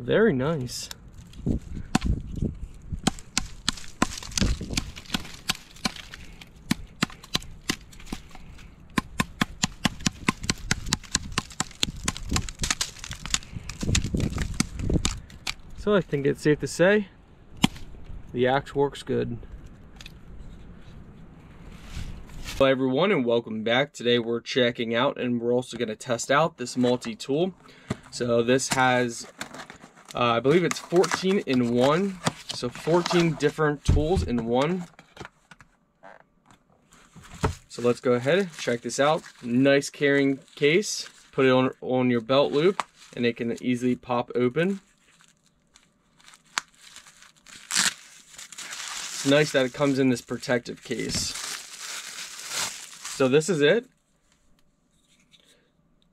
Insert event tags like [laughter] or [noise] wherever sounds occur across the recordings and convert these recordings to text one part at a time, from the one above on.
Very nice. So I think it's safe to say the axe works good. Hello everyone and welcome back. Today we're checking out and we're also going to test out this multi-tool. So this has, uh, I believe it's 14 in one. So 14 different tools in one. So let's go ahead, and check this out. Nice carrying case. Put it on, on your belt loop and it can easily pop open. It's nice that it comes in this protective case. So this is it.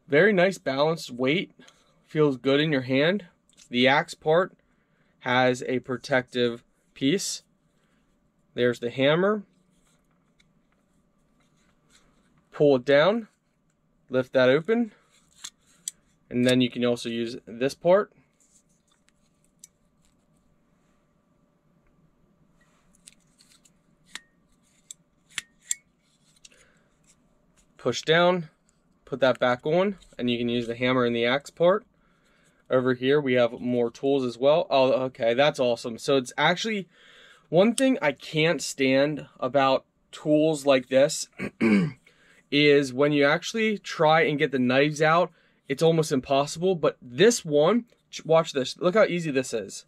Very nice balanced weight. Feels good in your hand. The axe part has a protective piece. There's the hammer. Pull it down. Lift that open. And then you can also use this part push down, put that back on, and you can use the hammer and the axe part. Over here, we have more tools as well. Oh, okay, that's awesome. So it's actually, one thing I can't stand about tools like this [clears throat] is when you actually try and get the knives out, it's almost impossible. But this one, watch this. Look how easy this is.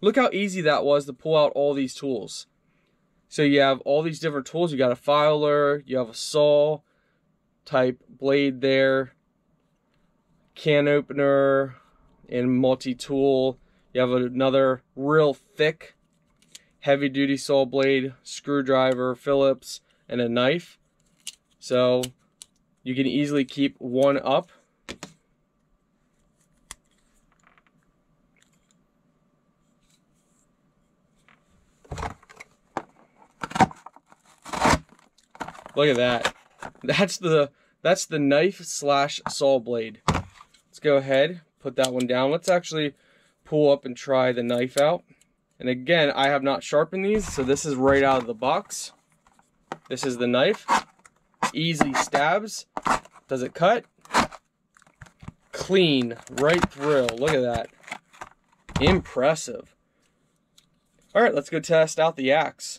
Look how easy that was to pull out all these tools. So you have all these different tools. You got a filer, you have a saw type blade there, can opener, and multi-tool. You have another real thick, heavy duty saw blade, screwdriver, Phillips, and a knife. So you can easily keep one up Look at that. That's the that's the knife slash saw blade. Let's go ahead, put that one down. Let's actually pull up and try the knife out. And again, I have not sharpened these, so this is right out of the box. This is the knife. Easy stabs. Does it cut? Clean, right through. Look at that. Impressive. All right, let's go test out the axe.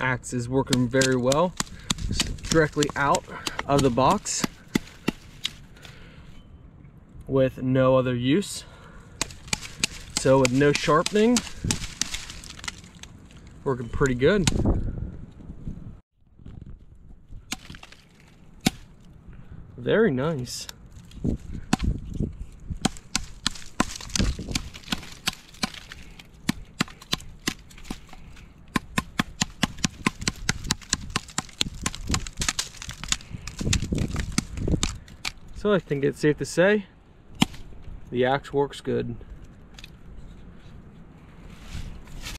Axe is working very well. Directly out of the box with no other use. So with no sharpening working pretty good. Very nice So I think it's safe to say the axe works good.